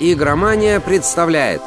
Игромания представляет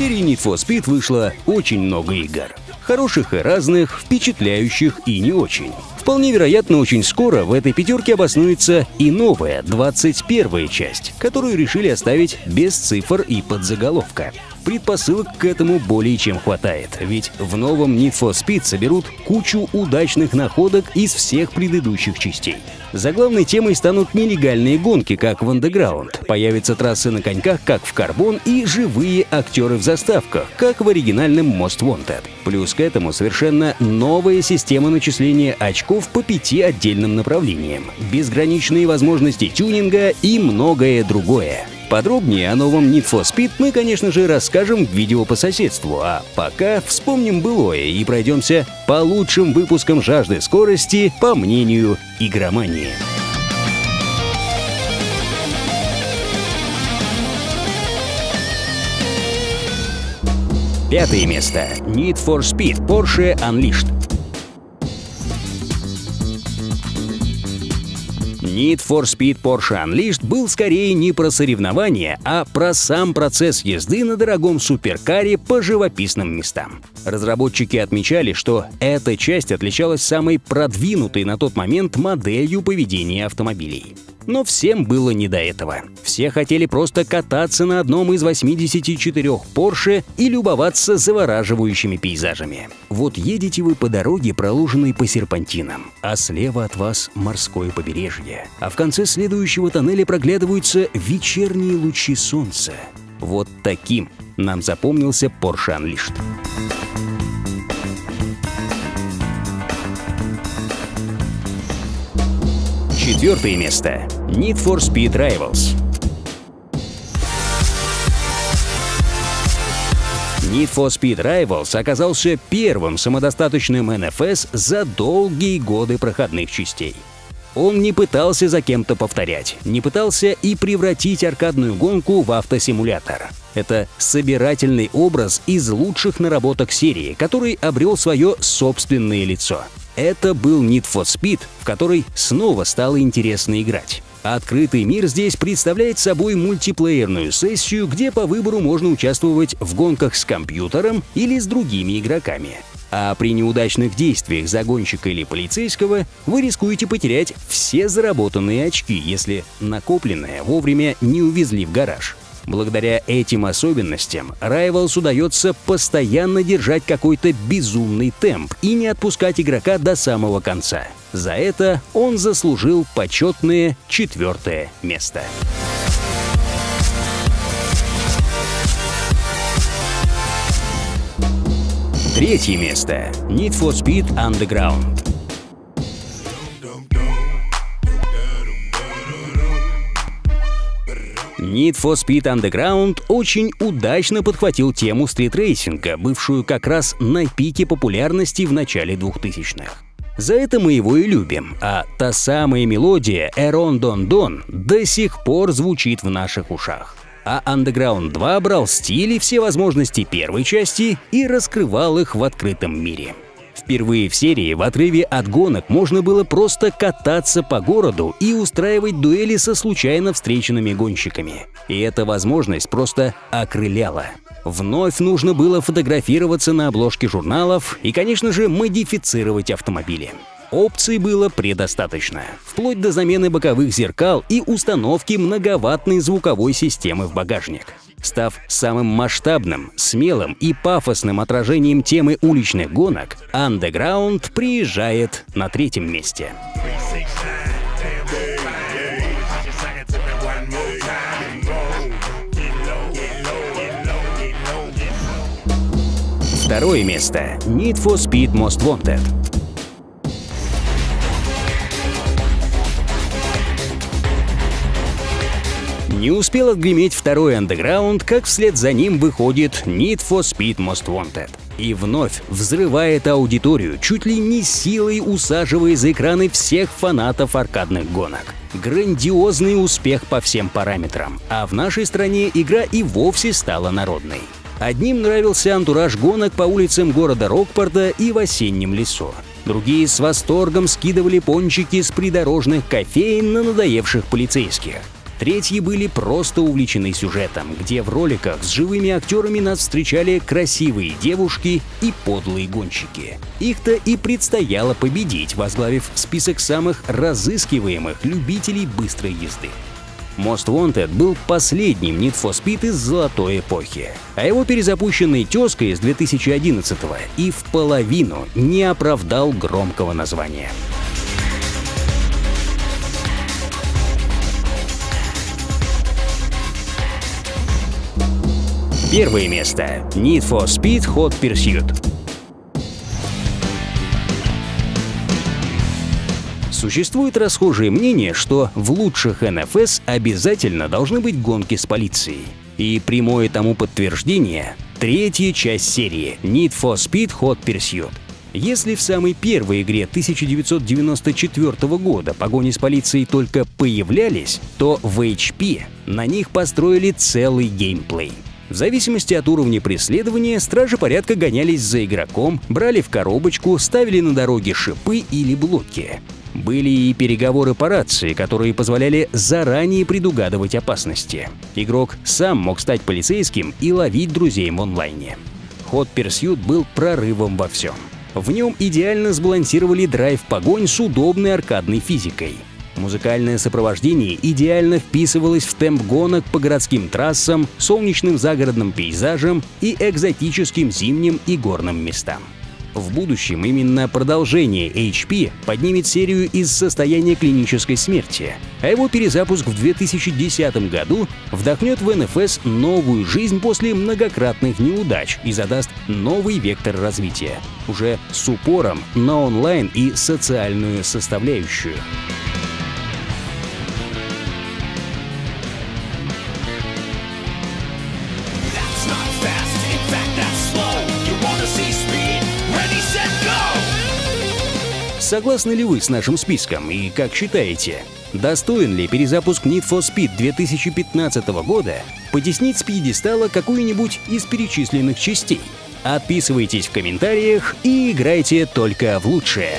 серии Need for Speed вышло очень много игр. Хороших и разных, впечатляющих и не очень. Вполне вероятно, очень скоро в этой пятерке обоснуется и новая, 21 часть, которую решили оставить без цифр и подзаголовка. Предпосылок к этому более чем хватает, ведь в новом Need for Speed соберут кучу удачных находок из всех предыдущих частей. Заглавной темой станут нелегальные гонки, как в Underground. Появятся трассы на коньках, как в Carbon, и живые актеры в заставках, как в оригинальном Most Wanted. Плюс к этому совершенно новая система начисления очков по пяти отдельным направлениям, безграничные возможности тюнинга и многое другое. Подробнее о новом Need for Speed мы, конечно же, расскажем в видео по соседству, а пока вспомним былое и пройдемся по лучшим выпускам «Жажды скорости» по мнению игромании. Пятое место. Need for Speed Porsche Unleashed. Need for Speed Porsche Unleashed был скорее не про соревнования, а про сам процесс езды на дорогом суперкаре по живописным местам. Разработчики отмечали, что эта часть отличалась самой продвинутой на тот момент моделью поведения автомобилей. Но всем было не до этого. Все хотели просто кататься на одном из 84 Porsche и любоваться завораживающими пейзажами. Вот едете вы по дороге, проложенной по серпантинам, а слева от вас морское побережье, а в конце следующего тоннеля проглядываются вечерние лучи солнца. Вот таким нам запомнился Porsche Unleashed. Четвертое место. Need for Speed Rivals. Need for Speed Rivals оказался первым самодостаточным NFS за долгие годы проходных частей. Он не пытался за кем-то повторять, не пытался и превратить аркадную гонку в автосимулятор. Это собирательный образ из лучших наработок серии, который обрел свое собственное лицо. Это был Need for Speed, в который снова стало интересно играть. Открытый мир здесь представляет собой мультиплеерную сессию, где по выбору можно участвовать в гонках с компьютером или с другими игроками. А при неудачных действиях загонщика или полицейского вы рискуете потерять все заработанные очки, если накопленное вовремя не увезли в гараж. Благодаря этим особенностям Rivals удается постоянно держать какой-то безумный темп и не отпускать игрока до самого конца. За это он заслужил почетное четвертое место. Третье место. Need for Speed Underground. Need for Speed Underground очень удачно подхватил тему стритрейсинга, бывшую как раз на пике популярности в начале 2000-х. За это мы его и любим, а та самая мелодия «Эрон Дон Дон» до сих пор звучит в наших ушах. А Underground 2 брал стиль и все возможности первой части и раскрывал их в открытом мире. Впервые в серии в отрыве от гонок можно было просто кататься по городу и устраивать дуэли со случайно встреченными гонщиками. И эта возможность просто окрыляла. Вновь нужно было фотографироваться на обложке журналов и, конечно же, модифицировать автомобили. Опций было предостаточно, вплоть до замены боковых зеркал и установки многоваттной звуковой системы в багажник. Став самым масштабным, смелым и пафосным отражением темы уличных гонок, Underground приезжает на третьем месте. Второе место. Need for Speed Most Wanted. Не успел отгреметь второй андеграунд, как вслед за ним выходит Need for Speed Most Wanted. И вновь взрывает аудиторию, чуть ли не силой усаживая за экраны всех фанатов аркадных гонок. Грандиозный успех по всем параметрам, а в нашей стране игра и вовсе стала народной. Одним нравился антураж гонок по улицам города Рокпорта и в осеннем лесу. Другие с восторгом скидывали пончики с придорожных кофеин на надоевших полицейских. Третьи были просто увлечены сюжетом, где в роликах с живыми актерами нас встречали красивые девушки и подлые гонщики. Их-то и предстояло победить, возглавив список самых разыскиваемых любителей быстрой езды. Most Wanted был последним Need for Speed из золотой эпохи, а его перезапущенный тезка из 2011-го и в половину не оправдал громкого названия. Первое место. Need for Speed Hot Pursuit. Существует расхожее мнение, что в лучших НФС обязательно должны быть гонки с полицией. И прямое тому подтверждение — третья часть серии Need for Speed Hot Pursuit. Если в самой первой игре 1994 года погони с полицией только появлялись, то в HP на них построили целый геймплей — в зависимости от уровня преследования, стражи порядка гонялись за игроком, брали в коробочку, ставили на дороге шипы или блоки. Были и переговоры по рации, которые позволяли заранее предугадывать опасности. Игрок сам мог стать полицейским и ловить друзей в онлайне. Ход Pursuit был прорывом во всем. В нем идеально сбалансировали драйв-погонь с удобной аркадной физикой — Музыкальное сопровождение идеально вписывалось в темп гонок по городским трассам, солнечным загородным пейзажам и экзотическим зимним и горным местам. В будущем именно продолжение HP поднимет серию из состояния клинической смерти, а его перезапуск в 2010 году вдохнет в НФС новую жизнь после многократных неудач и задаст новый вектор развития, уже с упором на онлайн и социальную составляющую. Согласны ли вы с нашим списком и как считаете, достоин ли перезапуск Need for Speed 2015 года потеснить с пьедестала какую-нибудь из перечисленных частей? Отписывайтесь в комментариях и играйте только в лучшее.